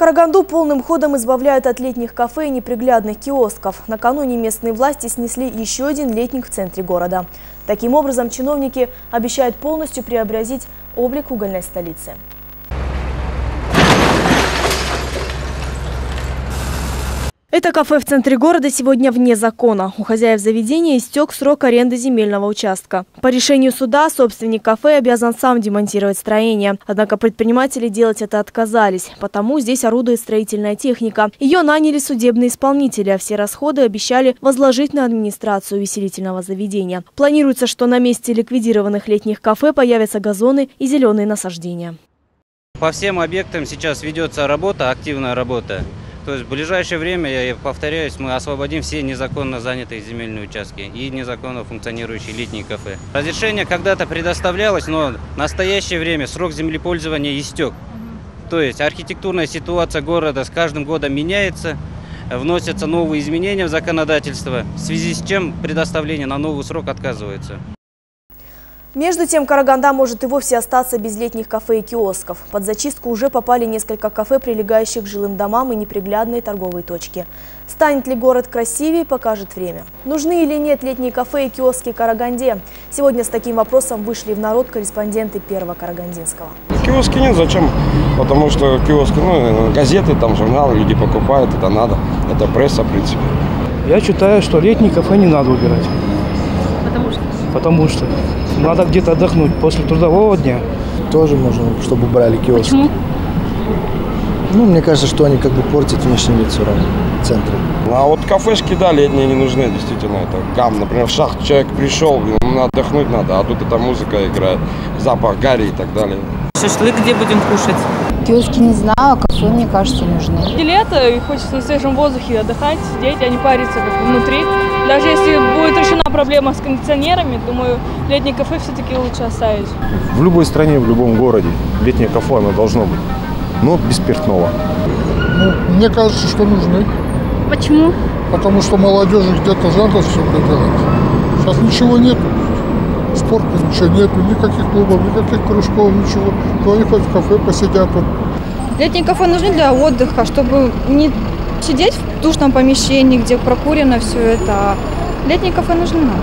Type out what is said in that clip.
Караганду полным ходом избавляют от летних кафе и неприглядных киосков. Накануне местные власти снесли еще один летник в центре города. Таким образом, чиновники обещают полностью преобразить облик угольной столицы. Это кафе в центре города сегодня вне закона. У хозяев заведения истек срок аренды земельного участка. По решению суда собственник кафе обязан сам демонтировать строение. Однако предприниматели делать это отказались, потому здесь орудует строительная техника. Ее наняли судебные исполнители, а все расходы обещали возложить на администрацию веселительного заведения. Планируется, что на месте ликвидированных летних кафе появятся газоны и зеленые насаждения. По всем объектам сейчас ведется работа, активная работа. То есть в ближайшее время, я повторяюсь, мы освободим все незаконно занятые земельные участки и незаконно функционирующие летние кафе. Разрешение когда-то предоставлялось, но в настоящее время срок землепользования истек. То есть архитектурная ситуация города с каждым годом меняется, вносятся новые изменения в законодательство, в связи с чем предоставление на новый срок отказывается. Между тем, Караганда может и вовсе остаться без летних кафе и киосков. Под зачистку уже попали несколько кафе, прилегающих к жилым домам и неприглядные торговые точки. Станет ли город красивее, покажет время. Нужны или нет летние кафе и киоски Караганде? Сегодня с таким вопросом вышли в народ корреспонденты Первого Карагандинского. Киоски нет, зачем? Потому что киоски, ну, газеты, там журналы, люди покупают, это надо. Это пресса, в принципе. Я считаю, что летние кафе не надо убирать. Потому что? Потому что надо где-то отдохнуть после трудового дня. Тоже можно, чтобы брали киоски. Почему? Ну, мне кажется, что они как бы портят внешний вид все равно в центре. А вот кафешки, да, летние не нужны, действительно. Это гам, например, в шахту человек пришел, ему отдохнуть надо, а тут эта музыка играет, запах гари и так далее. Шашлык где будем кушать? Киоски не знаю, а кафе, мне кажется, нужны. Лето, и хочется на свежем воздухе отдыхать, сидеть, а не париться как внутри. Даже если будет решена проблема с кондиционерами, думаю, летнее кафе все-таки лучше оставить. В любой стране, в любом городе летнее кафе оно должно быть, но без спиртного. Ну, мне кажется, что нужны. Почему? Потому что молодежи где-то надо все это делать. Сейчас ничего нету. Спорта ничего нету, никаких клубов, никаких кружков, ничего. То они хоть в кафе посидят. Летние кафе нужны для отдыха, чтобы не сидеть в душном помещении, где прокурено все это. Летние кафе нужны нам.